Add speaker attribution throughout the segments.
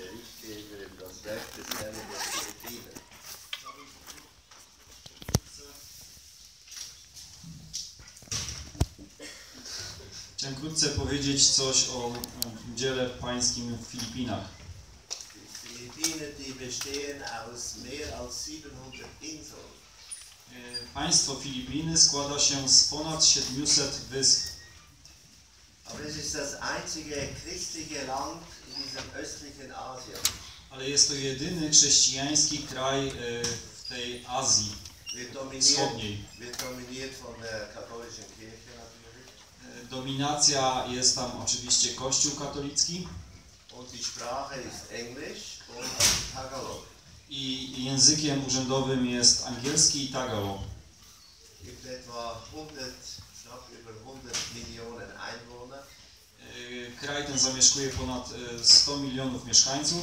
Speaker 1: Den Philippinen.
Speaker 2: Chciałem krótce powiedzieć coś o o dziele pańskim w Filipinach.
Speaker 1: Philippinen, die bestehen aus mehr als 700 Inseln.
Speaker 2: E, Państwo Filipiny składa się z ponad 700 wysp.
Speaker 1: Aber es ist das einzige christliche Land
Speaker 2: Ale jest to jedyny chrześcijański kraj e, w tej Azji wschodniej. E, Dominacja jest tam oczywiście Kościół katolicki i językiem urzędowym jest angielski i tagalog.
Speaker 1: gibt etwa 100, knapp über 100 Millionen
Speaker 2: Kraj ten zamieszkuje ponad e, 100 milionów mieszkańców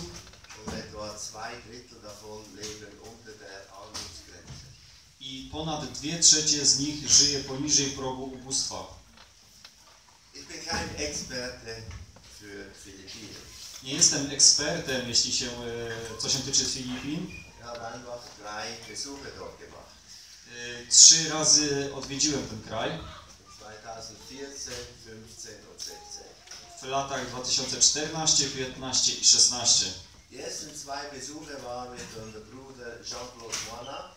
Speaker 2: i ponad 2 trzecie z nich żyje poniżej progu ubóstwa. Nie jestem ekspertem, jeśli się, e, co się tyczy Filipin. E, Trzy razy odwiedziłem ten kraj
Speaker 1: In 2014, 15 und 16.
Speaker 2: w latach 2014, 15 i 16.
Speaker 1: Die ersten zwei Besuche waren mit unserem Bruder Jean-Claude Moina.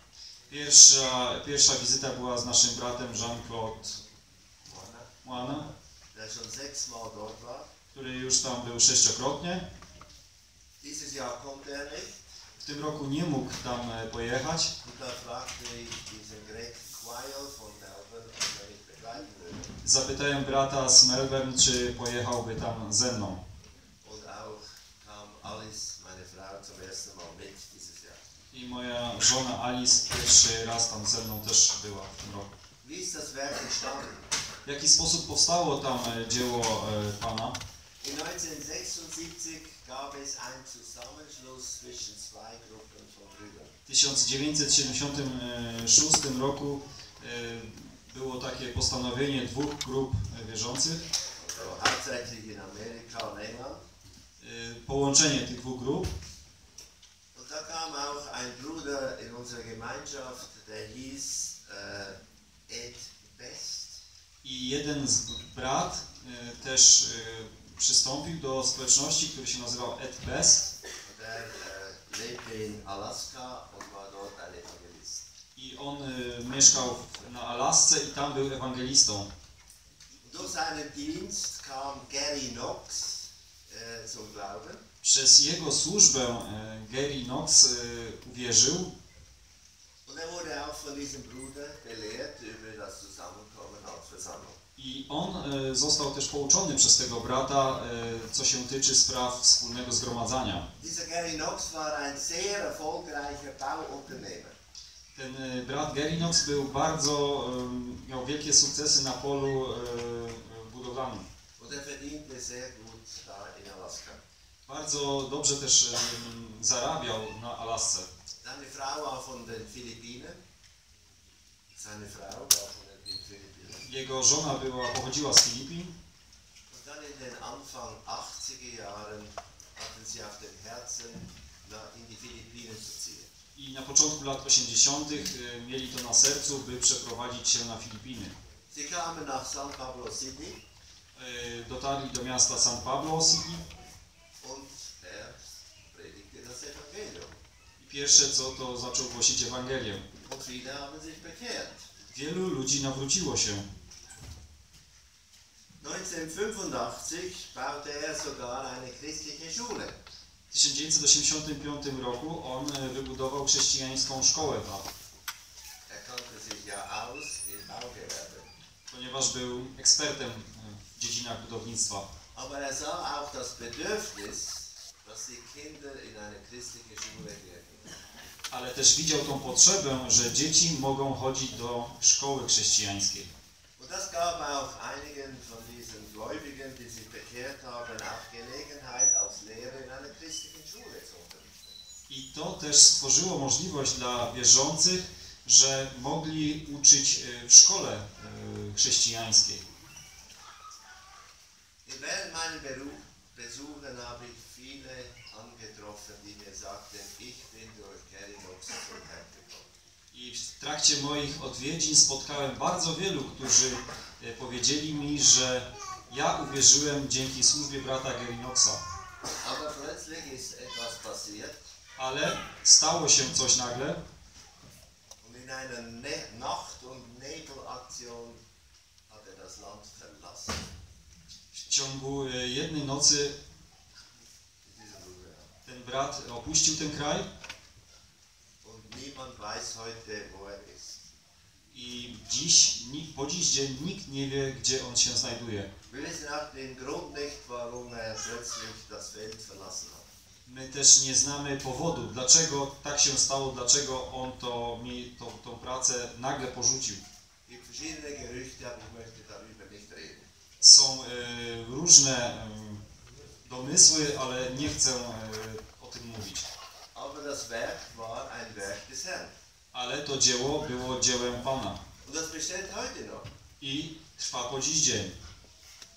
Speaker 2: Pierwsza, pierwsza wizyta była z naszym bratem Jean-Claude
Speaker 1: war.
Speaker 2: który już tam był sześciokrotnie.
Speaker 1: Dieses Jahr kommt er nicht.
Speaker 2: W tym roku nie mógł tam e, pojechać. Zapytałem brata z Melbourne, czy pojechałby tam ze mną. I moja żona Alice pierwszy raz tam ze mną też była w tym roku. W jaki sposób powstało tam e, dzieło e, Pana?
Speaker 1: In 1976 gab es einen Zusammenschluss zwischen zwei Gruppen von Brüdern.
Speaker 2: W 1976 roku e, było takie postanowienie dwóch grup e, wierzących,
Speaker 1: hauptsächlich in Amerika
Speaker 2: e, połączenie tych dwóch grup.
Speaker 1: Und da kam auch ein Bruder in unserer Gemeinschaft, der hieß Ed Best.
Speaker 2: I jeden z brat e, też e, przystąpił do społeczności, który się nazywał Ed Best
Speaker 1: Und der lebte in Alaska und war dort ein Evangelist.
Speaker 2: i on e, mieszkał na Alasce i tam był ewangelistą.
Speaker 1: Seinen Dienst kam Gary Knox zum Glauben.
Speaker 2: Przez jego służbę e, Gary Knox e, uwierzył
Speaker 1: Und er wurde auch von diesem Bruder belehrt über das Zusammenkommen als Versammlung.
Speaker 2: I on e, został też pouczony przez tego brata, e, co się tyczy spraw wspólnego zgromadzania. Ten e, brat Gary Knox był bardzo, miał wielkie sukcesy na polu budowlanym.
Speaker 1: Er.
Speaker 2: Bardzo dobrze też zarabiał na Alasce.
Speaker 1: Seine Frau war von den Philippinen. Seine Frau war.
Speaker 2: Jego żona była, pochodziła z Filipin
Speaker 1: Und dann in den Anfang 80er Jahren hatten sie auf dem Herzen, nach, in die Philippinen zu ziehen.
Speaker 2: i na początku lat 80. e, mieli to na sercu, by przeprowadzić się na Filipiny.
Speaker 1: Sie kamen nach San Pablo City
Speaker 2: E, Dotarli do miasta San Pablo City
Speaker 1: und er predigte das Evangelium.
Speaker 2: i pierwsze co to zaczął głosić Ewangelię.
Speaker 1: Und viele haben sich bekehrt.
Speaker 2: Wielu ludzi nawróciło się.
Speaker 1: 1985 baute er sogar eine christliche Schule.
Speaker 2: W 1985 roku on e, wybudował chrześcijańską szkołę tam,
Speaker 1: Er kannte sich ja aus im Baugewerbe.
Speaker 2: ponieważ był ekspertem e, w dziedzinach budownictwa.
Speaker 1: Aber er sah auch das Bedürfnis, dass die Kinder in eine christliche Schule gehen.
Speaker 2: Ale też widział tą potrzebę, że dzieci mogą chodzić do szkoły chrześcijańskiej.
Speaker 1: Und das gab auch einigen von diesen Gläubigen, die sich bekehrt haben, auch Gelegenheit, als Lehrer in einer christlichen Schule zu unterrichten.
Speaker 2: I to też stworzyło możliwość dla wierzących, że mogli uczyć e, w szkole e, chrześcijańskiej.
Speaker 1: Während meinem Beruf, Besuchen habe ich viele angetroffen, die mir sagten, ich bin durch Gary Knox zum Herrn gekommen.
Speaker 2: I w trakcie moich odwiedzin spotkałem bardzo wielu, którzy e, powiedzieli mi, że ja uwierzyłem dzięki służbie brata Gerinoxa.
Speaker 1: Aber plötzlich ist etwas passiert
Speaker 2: Ale stało się coś nagle
Speaker 1: er
Speaker 2: w ciągu e, jednej nocy ten brat opuścił ten kraj
Speaker 1: er
Speaker 2: i dziś, po dziś dzień nikt nie wie, gdzie on się znajduje.
Speaker 1: Wir wissen auch den Grund nicht, warum er plötzlich das Feld verlassen hat.
Speaker 2: My też nie znamy powodu, dlaczego tak się stało, dlaczego on to, mi, to, tą pracę nagle porzucił. Są e, różne e, domysły, ale nie chcę e, o tym mówić. Ale to dzieło było dziełem Pana i trwa po dziś dzień.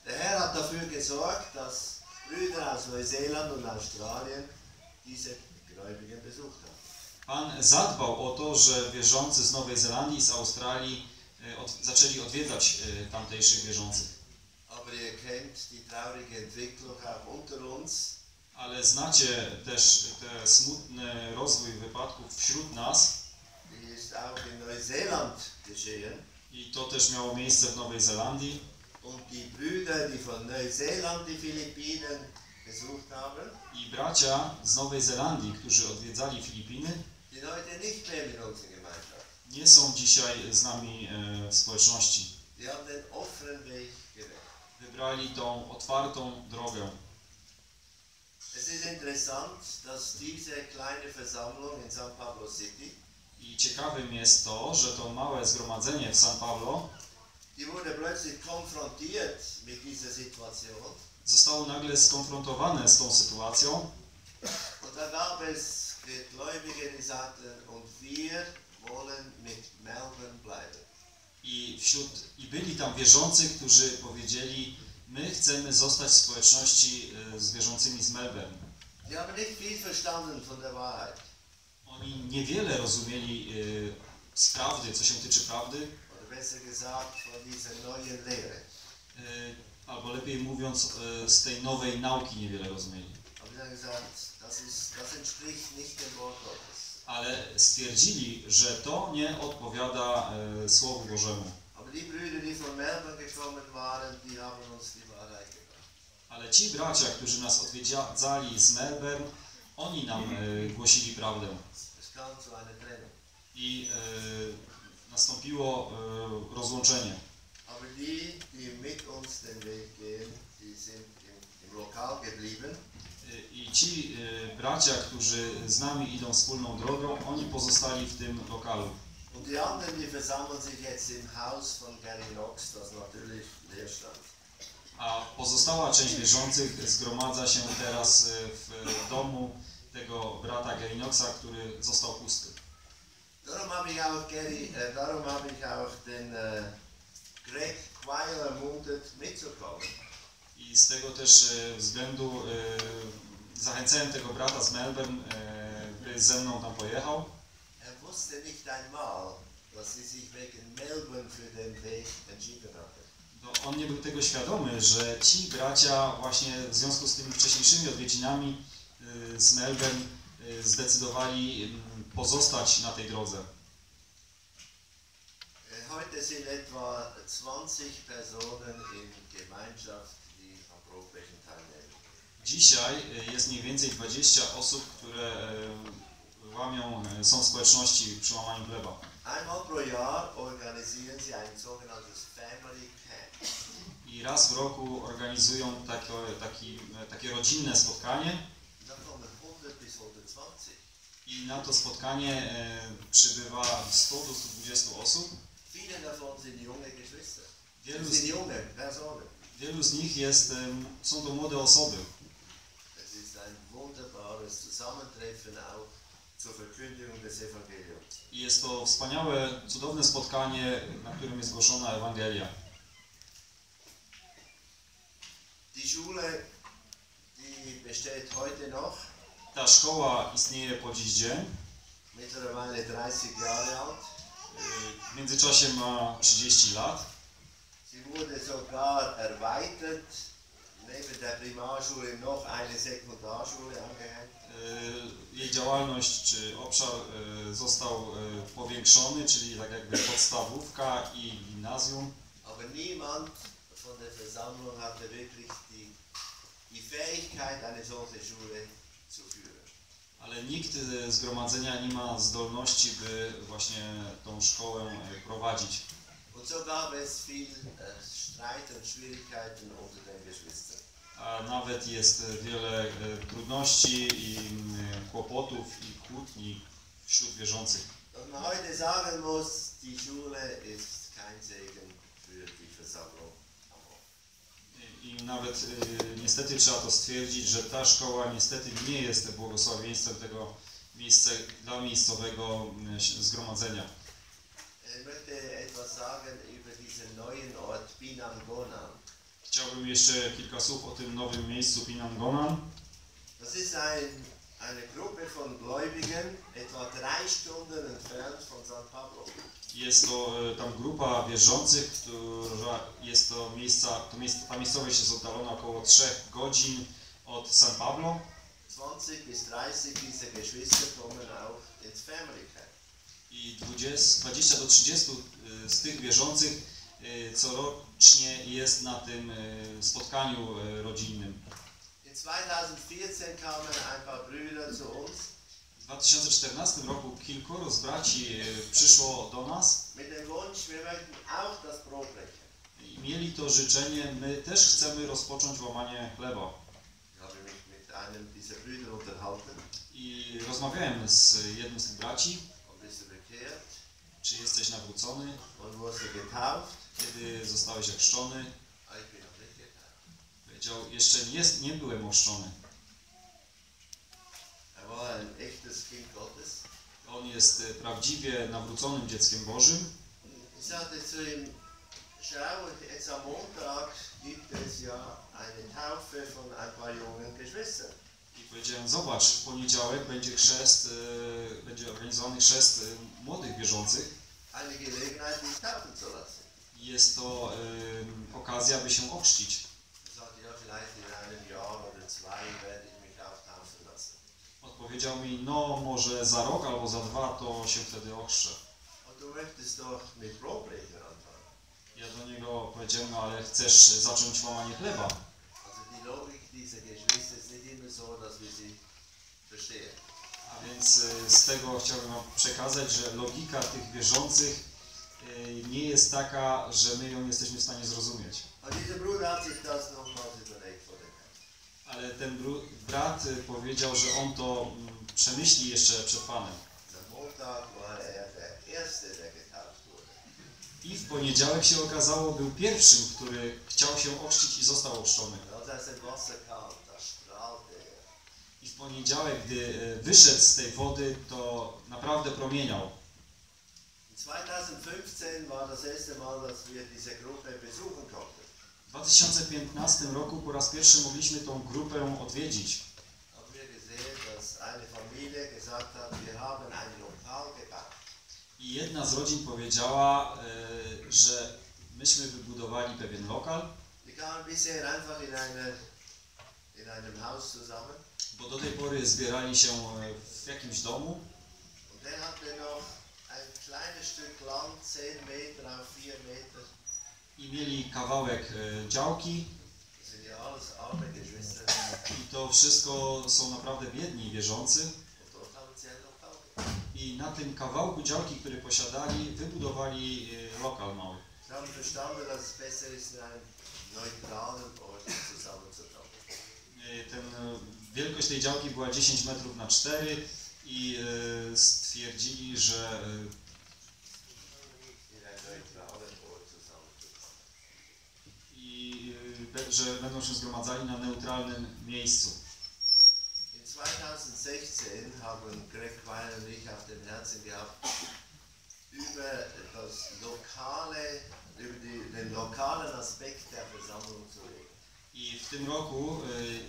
Speaker 1: Dafür gesorgt, dass Brüder aus Neuseeland und Australien diese Gläubigen besucht haben.
Speaker 2: Pan zadbał o to, że wierzący z Nowej Zelandii, z Australii e, od, zaczęli odwiedzać e, tamtejszych wierzących. Ale znacie też te smutny rozwój wypadków wśród nas i to też miało miejsce w Nowej Zelandii.
Speaker 1: Und die Brüder, die von Neuseeland die Philippinen besucht haben,
Speaker 2: I bracia z Nowej Zelandii, którzy odwiedzali Filipiny,
Speaker 1: sind heute nicht mehr mit uns in Gemeinschaft.
Speaker 2: nie są dzisiaj z nami e, w społeczności.
Speaker 1: Die haben den offenen Weg gewählt.
Speaker 2: Wybrali tą otwartą drogę.
Speaker 1: Es ist interessant, dass diese kleine Versammlung in San Pablo City,
Speaker 2: I ciekawym jest to, że to małe zgromadzenie w San Pablo zostało nagle skonfrontowane z tą sytuacją
Speaker 1: Und da gab es Gläubige, die sagten, und wir wollen mit Melbourne bleiben.
Speaker 2: i wśród i byli tam wierzący, którzy powiedzieli my chcemy zostać w społeczności e, z wierzącymi z Melbourne.
Speaker 1: Die haben nicht viel verstanden von der Wahrheit.
Speaker 2: Oni niewiele rozumieli e, z prawdy, co się tyczy prawdy,
Speaker 1: besser gesagt, von dieser neuen Lehre.
Speaker 2: albo lepiej mówiąc e, z tej nowej nauki niewiele rozumieli. Ale stwierdzili, że to nie odpowiada e, Słowu Bożemu. Ale ci bracia, którzy nas odwiedzali z Melbourne, oni nam e, głosili prawdę. I nastąpiło e, rozłączenie. E, I ci e, bracia, którzy z nami idą wspólną drogą, oni pozostali w tym lokalu.
Speaker 1: Und die anderen, die versammeln sich jetzt im Haus von Gary Knox, das natürlich leer stand.
Speaker 2: A pozostała część wierzących zgromadza się teraz w domu tego brata Gerinoxa, który został pusty.
Speaker 1: Darum habe ich auch, Gary, äh, darum habe ich auch den äh, Greg mitzukommen.
Speaker 2: I z tego też e, względu e, zachęcałem tego brata z Melbourne, e, by ze mną tam pojechał.
Speaker 1: Er wusste nicht einmal, dass sie sich wegen Melbourne für den Weg entschieden hatten.
Speaker 2: No, on nie był tego świadomy, że ci bracia właśnie w związku z tymi wcześniejszymi odwiedzinami y, z Melbourne y, zdecydowali pozostać na tej drodze.
Speaker 1: Äh, Heute sind etwa 20 Personen in Gemeinschaft, die am teilnehmen.
Speaker 2: Dzisiaj y, jest mniej więcej 20 osób, które y, łamią, są w społeczności przy łamaniu chleba.
Speaker 1: Einmal pro Jahr organisieren sie ein sogenanntes Family Camp.
Speaker 2: I raz w roku organizują takie, taki, takie rodzinne spotkanie
Speaker 1: Da kommen 100 bis 120.
Speaker 2: i na to spotkanie y, przybywa 100 do 120 osób.
Speaker 1: Viele davon sind junge Geschwister.
Speaker 2: Wielu z,
Speaker 1: junge Personen.
Speaker 2: wielu z nich jest, są to młode osoby.
Speaker 1: Es ist ein wunderbares Zusammentreffen auch zur Verkündigung des Evangeliums.
Speaker 2: I jest to wspaniałe, cudowne spotkanie, na którym jest głoszona Ewangelia.
Speaker 1: Die Schule, besteht heute noch,
Speaker 2: Ta szkoła istnieje po dziś dzień.
Speaker 1: mittlerweile 30 Jahre alt.
Speaker 2: W międzyczasie ma 30 lat.
Speaker 1: Sie wurde sogar erweitert, neben der Primarschule noch eine Sekundarschule angehängt.
Speaker 2: Y, Jej działalność czy obszar y, został y, powiększony, czyli tak jakby podstawówka i gimnazjum.
Speaker 1: Aber niemand von der Versammlung hatte wirklich die, die Fähigkeit, eine solche Schule.
Speaker 2: Ale nikt z zgromadzenia nie ma zdolności, by właśnie tą szkołę y, prowadzić.
Speaker 1: Und so gab es viel Streit und Schwierigkeiten unter den Geschwistern.
Speaker 2: A nawet jest y, wiele trudności i kłopotów i kłótni wśród wierzących.
Speaker 1: Und heute sagen muss, die Schule ist kein Segen für die Versammlung.
Speaker 2: I nawet y, niestety trzeba to stwierdzić, że ta szkoła niestety nie jest błogosławieństwem tego miejsca, dla miejscowego y, zgromadzenia.
Speaker 1: Binangonan.
Speaker 2: Chciałbym jeszcze kilka słów o tym nowym miejscu Pinangonan.
Speaker 1: Das ist ein, eine Gruppe von Gläubigen, etwa drei Stunden entfernt von San Pablo.
Speaker 2: Jest to y, tam grupa wierzących, która jest to miejsca, to miejsce, ta miejscowość jest oddalona około 3 godzin od San Pablo
Speaker 1: 20 bis 30 dieser Geschwister kommen auch ins Family Camp.
Speaker 2: i 20, 20 do 30 y, z tych wierzących y, corocznie jest na tym spotkaniu rodzinnym.
Speaker 1: In 2014 kamen ein paar Brüder zu uns.
Speaker 2: W 2014 roku kilkoro z braci y, przyszło do nas.
Speaker 1: Mit dem Wunsch, wir möchten auch das Brot brechen.
Speaker 2: i mieli to życzenie, my też chcemy rozpocząć łamanie chleba. I rozmawiałem z jednym z tych braci, czy jesteś nawrócony, kiedy zostałeś ochrzczony.
Speaker 1: Ah, Ich bin noch nicht getauft.
Speaker 2: Powiedział, jeszcze nie, nie byłem ochrzczony. On jest y, prawdziwie nawróconym dzieckiem Bożym.
Speaker 1: Ich sagte zu ihm, schau, jetzt am Montag gibt es ja eine Taufe von ein paar jungen Geschwistern.
Speaker 2: I powiedziałem, zobacz, w poniedziałek będzie chrzest, y, będzie organizowany chrzest y, młodych wierzących.
Speaker 1: Eine Gelegenheit, dich taufen zu lassen.
Speaker 2: I Jest to okazja, by się ochrzcić.
Speaker 1: Er sagte, ja, vielleicht in einem Jahr oder zwei werde ich mich auch taufen lassen.
Speaker 2: Odpowiedział mi, no może za rok albo za dwa to się wtedy ochrzczę. Ja do niego powiedziałem, no ale chcesz zacząć łamanie chleba. A więc y, z tego chciałbym Wam przekazać, że logika tych wierzących y, nie jest taka, że my ją jesteśmy w stanie zrozumieć.
Speaker 1: Und
Speaker 2: Ale ten brat y, powiedział, że on to mm, przemyśli jeszcze przed Panem. I w poniedziałek się okazało, był pierwszym, który chciał się ochrzcić i został ochrzczony. I w poniedziałek, gdy y, wyszedł z tej wody, to naprawdę promieniał.
Speaker 1: In 2015 war das erste Mal, dass besuchen konnten.
Speaker 2: W 2015 roku po raz pierwszy mogliśmy tą grupę odwiedzić. I jedna z rodzin powiedziała, y, że myśmy wybudowali pewien lokal, bo do tej pory zbierali się e, w jakimś domu
Speaker 1: und Land, 10 Meter auf 4 Meter.
Speaker 2: I mieli kawałek e, działki. I to wszystko są naprawdę biedni wierzący. I na tym kawałku działki, który posiadali, wybudowali e, lokal mały. E, Ten, wielkość tej działki była 10 metrów na 4 i stwierdzili, że e,
Speaker 1: In einem neutralen Ort zusammenzukommen.
Speaker 2: i e, be- że będą się zgromadzali na neutralnym miejscu.
Speaker 1: In 2016 haben Greg Weil und ich auf dem Herzen gehabt, über das lokale, über die, den lokalen Aspekt der Versammlung zu reden.
Speaker 2: I w tym roku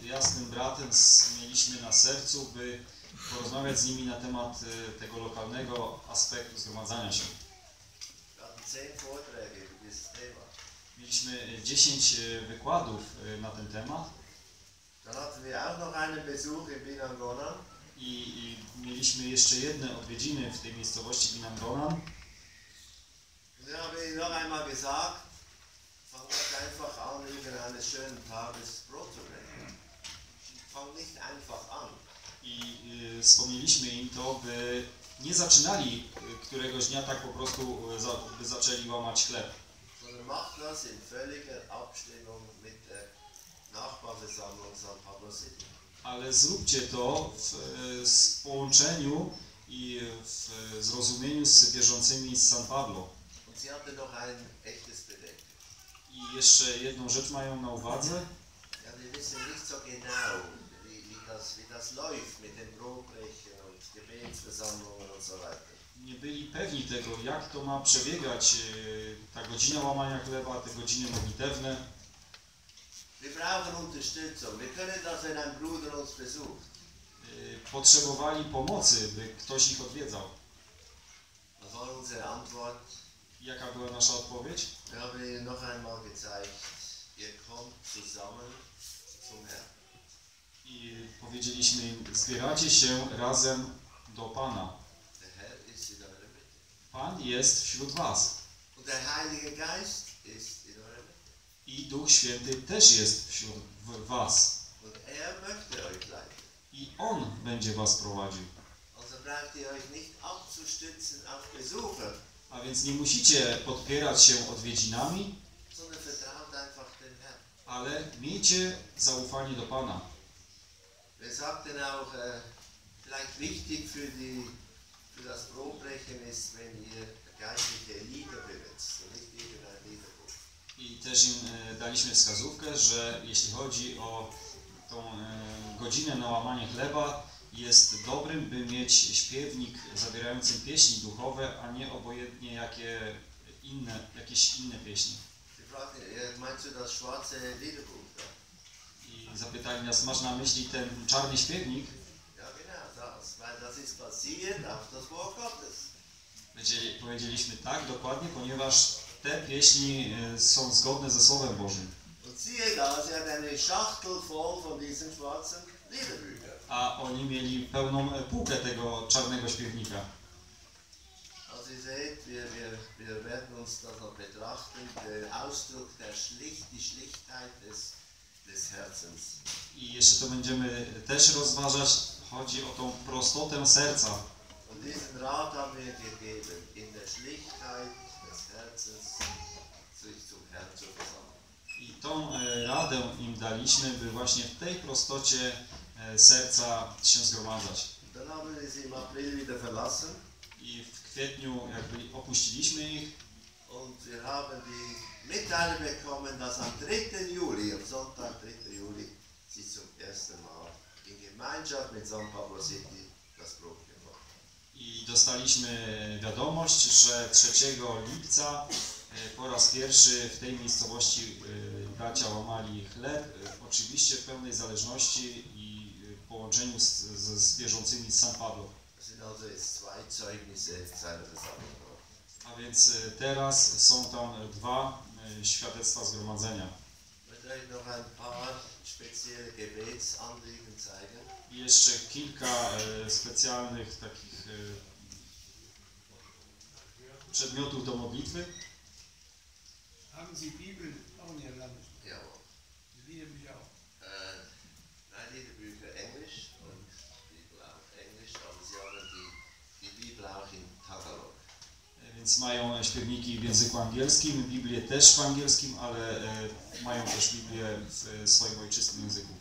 Speaker 2: y, ja z tym bratem mieliśmy na sercu, by porozmawiać z nimi na temat y, tego lokalnego aspektu zgromadzania się.
Speaker 1: Wir hatten zehn Vorträge über dieses Thema.
Speaker 2: Mieliśmy 10 y, wykładów y, na ten temat
Speaker 1: Dann hatten wir auch noch einen Besuch in Binangonan.
Speaker 2: i, i mieliśmy jeszcze jedne odwiedziny w tej miejscowości Binangonan.
Speaker 1: Ich habe ihnen noch einmal gesagt, fang einfach an, irgendeines schönen Tages Brot zu brechen. Fang nicht einfach an.
Speaker 2: I y, wspomnieliśmy im to, by nie zaczynali któregoś dnia tak po prostu, by zaczęli łamać chleb.
Speaker 1: Macht das in völliger Abstimmung mit der Nachbarversammlung St. Pablo City.
Speaker 2: ale zróbcie to w, z połączeniu i w zrozumieniu z wierzącymi z San Pablo.
Speaker 1: Und sie hatte noch ein echtes Bedenken.
Speaker 2: I jeszcze jedną rzecz mają na uwadze.
Speaker 1: Ja, wir wissen nicht so genau, wie, wie, das, wie das läuft mit dem Brotbrechen und Gebetsversammlungen und so weiter.
Speaker 2: Nie byli pewni tego, jak to ma przebiegać, e, ta godzina łamania chleba, te godziny modlitewne. E, Potrzebowali pomocy, by ktoś ich odwiedzał. Jaka była nasza odpowiedź? I powiedzieliśmy im, zbieracie się razem do Pana.
Speaker 1: Der Herr ist in eurer Mitte.
Speaker 2: Pan jest wśród was.
Speaker 1: Und der Heilige Geist ist in eurer Mitte.
Speaker 2: I Duch Święty też jest wśród was. I On będzie was prowadził. A więc nie musicie podpierać się odwiedzinami, ale miejcie zaufanie do Pana.
Speaker 1: Wir sagten auch, äh, vielleicht wichtig für, die, für das Brotbrechen ist, wenn ihr geistliche Lieder benutzt und nicht irgendein Liederbuch.
Speaker 2: I też im e, daliśmy wskazówkę, że jeśli chodzi o tą e, godzinę na łamanie chleba, jest dobrym, by mieć śpiewnik zawierający pieśni duchowe, a nie obojętnie jakie inne, jakieś inne pieśni.
Speaker 1: Da?
Speaker 2: I zapytali nas, masz na myśli ten czarny śpiewnik?
Speaker 1: Weil das ist basiert auf das Wort Gottes.
Speaker 2: Powiedzieli- Powiedzieliśmy tak, dokładnie, ponieważ te pieśni e, są zgodne ze Słowem Bożym. A oni mieli pełną e, półkę tego czarnego śpiewnika. I jeszcze to będziemy też rozważać. Chodzi o tą prostotę serca.
Speaker 1: Und diesen Rat haben wir gegeben, in der Schlichtheit des Herzens sich zum Herrn zu versammeln.
Speaker 2: I tą e, radę im daliśmy, by właśnie w tej prostocie e, serca się zgromadzać.
Speaker 1: Dann haben wir sie im April wieder verlassen
Speaker 2: I w kwietniu jakby opuściliśmy ich
Speaker 1: und wir haben die Mitteilung bekommen, dass am 3. Juli, am Sonntag 3. Juli, sie zum ersten Mal in Gemeinschaft mit St. Pablo City das Brot gebrochen
Speaker 2: i dostaliśmy wiadomość, że 3 lipca e, po raz pierwszy w tej miejscowości e, bracia łamali chleb, e, oczywiście w pełnej zależności i e, połączeniu z, z, z wierzącymi z San Pablo. A więc e, teraz są tam dwa e, świadectwa zgromadzenia.
Speaker 1: Noch ein paar spezielle Gebetsanliegen zeigen.
Speaker 2: I jeszcze kilka e, specjalnych takich e, przedmiotów do modlitwy.
Speaker 3: Haben Sie Bibel auch in Ihrem Land?
Speaker 1: Jawohl.
Speaker 3: Die Liederbücher auch.
Speaker 1: Äh, nein, Liederbücher Englisch und Bibel auch Englisch, aber sie haben die, die Bibel auch in Tagalog.
Speaker 2: E, Więc mają śpiewniki w języku angielskim, Biblię też w angielskim, ale e, mają też Biblię w e, swoim ojczystym języku.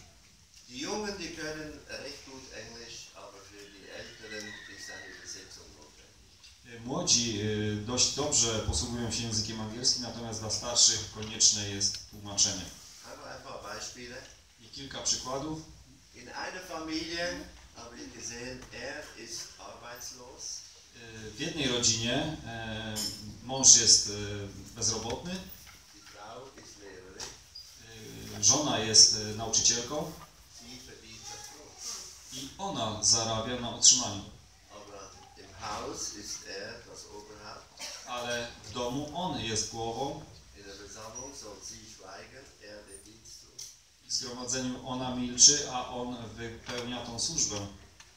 Speaker 1: Die Jungen, die können recht gut Englisch, aber für die Älteren ist eine Übersetzung notwendig.
Speaker 2: E, Młodzi e, dość dobrze posługują się językiem angielskim, natomiast dla starszych konieczne jest tłumaczenie. I kilka przykładów.
Speaker 1: In einer Familie habe ich gesehen, er ist arbeitslos.
Speaker 2: W jednej rodzinie e, mąż jest e, bezrobotny, e, żona jest nauczycielką i ona zarabia na utrzymaniu. Ale w domu on jest głową, w zgromadzeniu ona milczy, a on wypełnia tą służbę.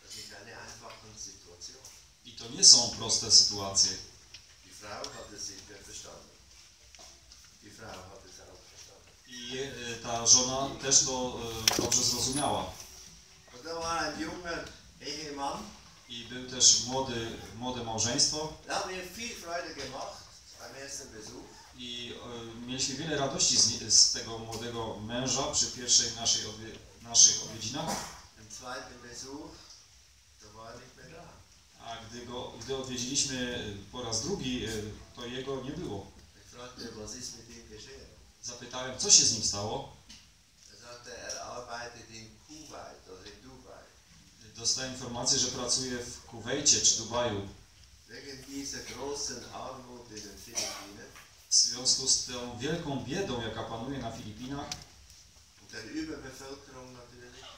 Speaker 1: Das sind keine einfachen Situationen.
Speaker 2: I to nie są proste sytuacje. I e, ta żona też to e, dobrze zrozumiała. I był też młody, młode małżeństwo. I e, mieliśmy wiele radości z, z tego młodego męża przy pierwszej naszej odwie, naszych odwiedzinach,
Speaker 1: Im zweiten Besuch, da war er nicht mehr da.
Speaker 2: A gdy go gdy odwiedziliśmy po raz drugi, e, to jego nie było. Zapytałem, co się z nim stało. Dostałem informację, że pracuje w Kuwejcie czy Dubaju. W związku z tą wielką biedą, jaka panuje na Filipinach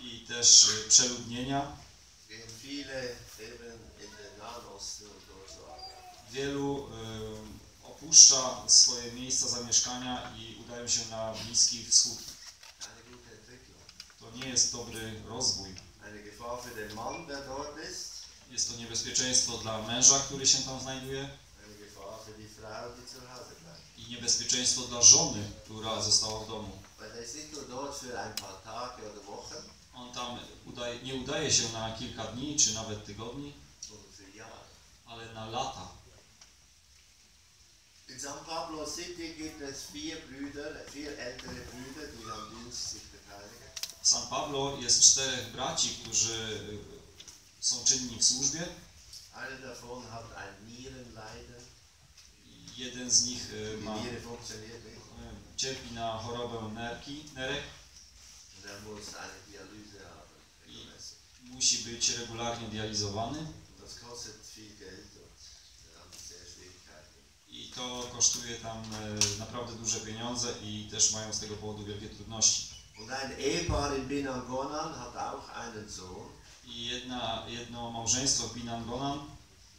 Speaker 2: i też e, przeludnienia, wielu e, opuszcza swoje miejsca zamieszkania i udają się na Bliski Wschód. To nie jest dobry rozwój. Jest to niebezpieczeństwo dla męża, który się tam znajduje i niebezpieczeństwo dla żony, która została w domu.
Speaker 1: Er
Speaker 2: On tam udaje, nie udaje się na kilka dni czy nawet tygodni. Ale na lata.
Speaker 1: In San Pablo City gibt es vier Brüder, vier ältere Brüder, die am Dienst sich beteiligen.
Speaker 2: W San Pablo jest czterech braci, którzy y, są czynni w służbie.
Speaker 1: Einer davon hat ein Nierenleiden.
Speaker 2: Jeden z nich
Speaker 1: Die
Speaker 2: ma,
Speaker 1: nicht.
Speaker 2: cierpi na chorobę nerki, nerek
Speaker 1: er regelmäßig.
Speaker 2: musi być regularnie dializowany
Speaker 1: das kostet viel Geld und wir haben sehr Schwierigkeiten.
Speaker 2: i to kosztuje tam y, naprawdę duże pieniądze i też mają z tego powodu wielkie trudności.
Speaker 1: Und ein Ehepaar in Binangonan hat auch einen Sohn,
Speaker 2: I jedna, jedno małżeństwo w Binangonan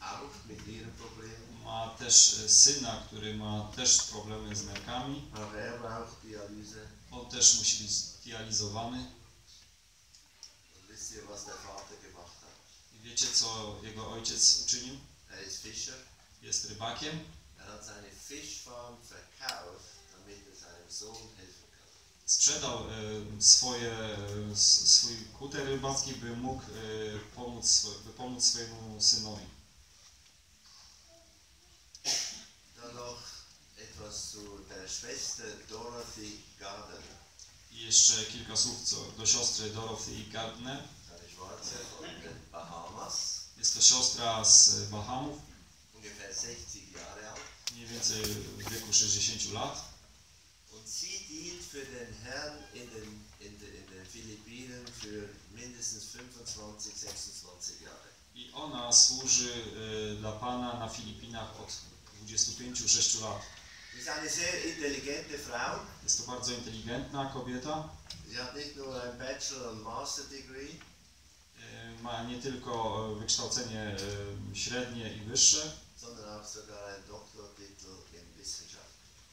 Speaker 1: auch mit Nierenproblemen.
Speaker 2: ma też y, syna, który ma też problemy z nerkami.
Speaker 1: Er braucht Dialyse.
Speaker 2: On też musi być dializowany.
Speaker 1: Und wisst ihr, was der Vater gemacht hat?
Speaker 2: I wiecie, co jego ojciec uczynił?
Speaker 1: Er ist Fischer.
Speaker 2: Jest rybakiem.
Speaker 1: Hat seine Fischfarm verkauft, damit er seinem Sohn helfen kann.
Speaker 2: Sprzedał e, swoje, e, swój kuter rybacki, by mógł e, pomóc, by pomóc swojemu synowi.
Speaker 1: Dann noch etwas zu der Schwester Dorothy Gardner,
Speaker 2: I jeszcze kilka słów co, do siostry Dorothy Gardner. Jest to siostra z Bahamów,
Speaker 1: ungefähr 60 Jahre alt.
Speaker 2: Mniej więcej w wieku 60 lat.
Speaker 1: Und sie dient für den Herrn in den, in den, in den Philippinen für mindestens 25, 26 Jahre.
Speaker 2: I ona służy e, dla Pana na Filipinach od 25-6 lat.
Speaker 1: Ist eine sehr intelligente Frau.
Speaker 2: Jest to bardzo inteligentna kobieta.
Speaker 1: Sie hat nicht nur ein Bachelor- und Master-Degree,
Speaker 2: E, Ma nie tylko e, wykształcenie średnie i wyższe,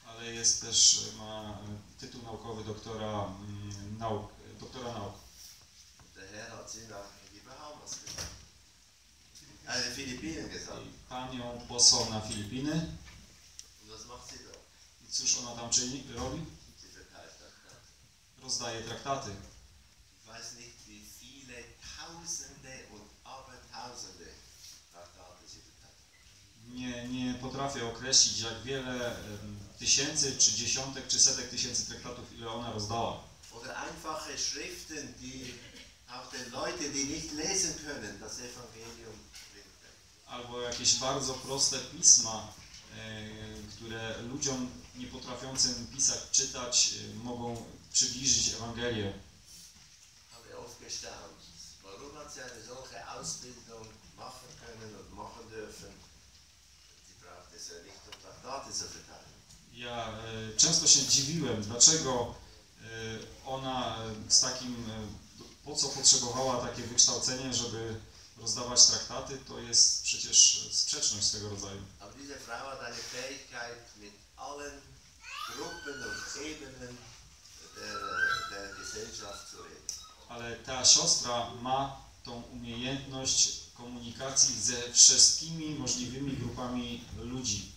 Speaker 2: ale jest też, ma e, tytuł naukowy doktora mm, nauk, doktora nauk. Pan ją posłał na Filipiny. I cóż ona tam czyni, robi? Rozdaje traktaty.
Speaker 1: Ich weiß nicht, wie viele Tausende und Abertausende Traktate sie verteilt.
Speaker 2: Nie, nie potrafię określić, jak wiele tysięcy, czy dziesiątek, czy setek tysięcy traktatów, ile ona rozdała.
Speaker 1: Oder einfache Schriften, die auch den Leuten, die nicht lesen können, das Evangelium bringen.
Speaker 2: Albo jakieś bardzo proste pisma, e, które ludziom nie potrafiącym pisać, czytać, e, mogą przybliżyć Ewangelię.
Speaker 1: Habe oft gestaunt. Warum hat sie eine solche Ausbildung machen können und machen dürfen? Ja um
Speaker 2: e, często się dziwiłem, dlaczego e, ona e, z takim, e, po co potrzebowała takie wykształcenie, żeby rozdawać traktaty, to jest przecież sprzeczność tego rodzaju. Ale ta siostra ma tą umiejętność komunikacji ze wszystkimi możliwymi grupami ludzi.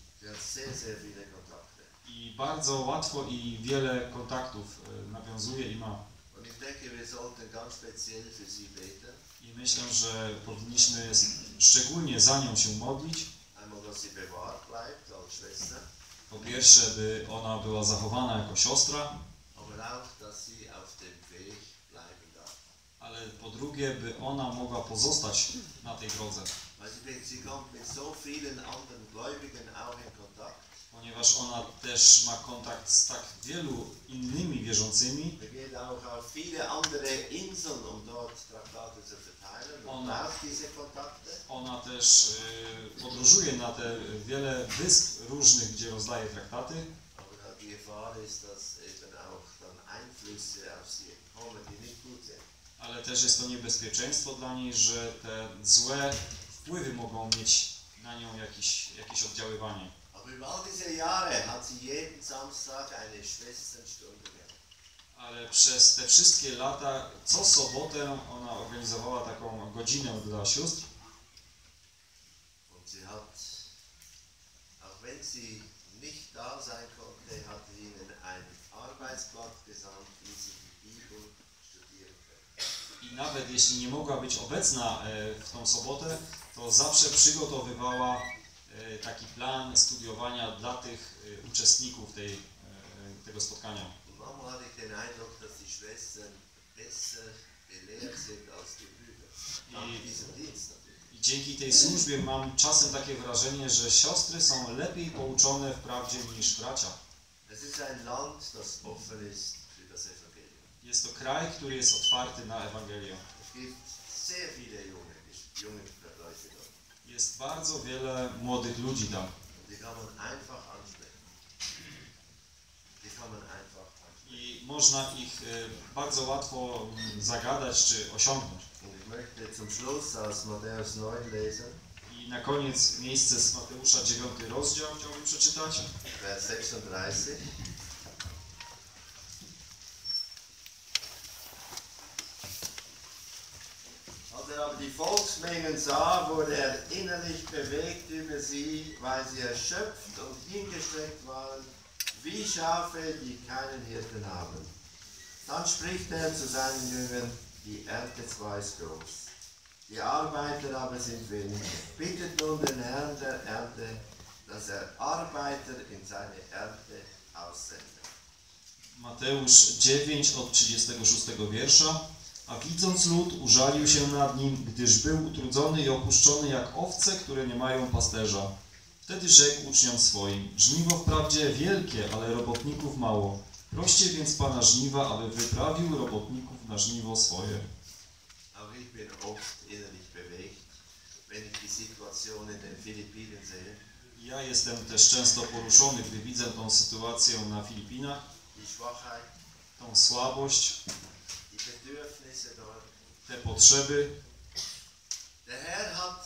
Speaker 2: I bardzo łatwo i wiele kontaktów e, nawiązuje i ma. I myślę, że powinniśmy szczególnie za nią się modlić. Po pierwsze, by ona była zachowana jako siostra,
Speaker 1: aber auch, dass sie auf dem.
Speaker 2: Ale po drugie, by ona mogła pozostać na tej drodze, ponieważ ona też ma kontakt z tak wielu innymi wierzącymi.
Speaker 1: Er um
Speaker 2: Ona-. Ona też y, podróżuje na te wiele wysp różnych, gdzie rozdaje traktaty,
Speaker 1: die Gefahr ist, dass eben auch dann Einflüsse auf sie kommen, die.
Speaker 2: Ale też jest to niebezpieczeństwo dla niej, że te złe wpływy mogą mieć na nią jakieś, jakieś oddziaływanie. Ale przez te wszystkie lata, co sobotę ona organizowała taką godzinę dla sióstr
Speaker 1: Und sie hat, auch wenn sie nicht da sein konnte, hat sie ihnen ein Arbeitsblatt gesandt, wie sie die Bibel.
Speaker 2: I nawet jeśli nie mogła być obecna e, w tą sobotę, to zawsze przygotowywała e, taki plan studiowania dla tych e, uczestników tej, tego spotkania. I- dzięki tej służbie mam czasem takie wrażenie, że siostry są lepiej pouczone w prawdzie niż bracia.
Speaker 1: Es ist ein Land, das offen ist das.
Speaker 2: Jest to kraj, który jest otwarty na Ewangelię. Jest bardzo wiele młodych ludzi tam. I można ich e, bardzo łatwo mm, zagadać czy osiągnąć.
Speaker 1: Und ich möchte zum Schluss aus Matthäus 9 lesen,
Speaker 2: I na koniec miejsce z Mateusza 9 rozdział chciałbym przeczytać.
Speaker 1: Vers 36. die Volksmengen sah, wurde er innerlich bewegt über sie, weil sie erschöpft und hingestreckt waren, wie Schafe, die keinen Hirten haben. Dann spricht er zu seinen Jüngern, die Ernte zwar ist groß, die Arbeiter aber sind wenig. Bittet nun den Herrn der Ernte, dass er Arbeiter in seine Ernte aussendet.
Speaker 2: Mateusz 9 od 36 wiersza. A widząc lud, użalił się nad nim, gdyż był utrudzony i opuszczony jak owce, które nie mają pasterza. Wtedy rzekł uczniom swoim, żniwo wprawdzie wielkie, ale robotników mało. Proście więc Pana żniwa, aby wyprawił robotników na żniwo swoje.
Speaker 1: Auch ich bin oft innerlich bewegt, wenn ich die Situation in den Philippinen sehe,
Speaker 2: Ja jestem też często poruszony, gdy widzę tą sytuację na Filipinach,
Speaker 1: die Schwachheit,
Speaker 2: tą słabość. Te potrzeby.
Speaker 1: Der Herr hat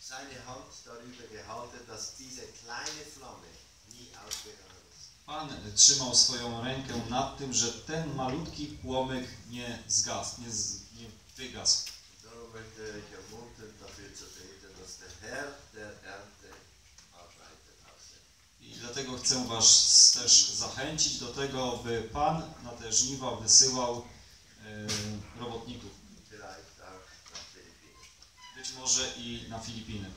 Speaker 1: seine Hand darüber gehalten, dass diese kleine Flamme nie ausgegangen ist.
Speaker 2: Pan trzymał swoją rękę nad tym, że ten malutki płomyk nie zgasł, nie, z, nie wygasł.
Speaker 1: Darum möchte ich ermuntern, dafür zu beten, dass der Herr der Ernte.
Speaker 2: I dlatego chcę Was też zachęcić do tego, by Pan na te żniwa wysyłał robotników.
Speaker 1: Philippinen.
Speaker 2: Być może i na Filipiny.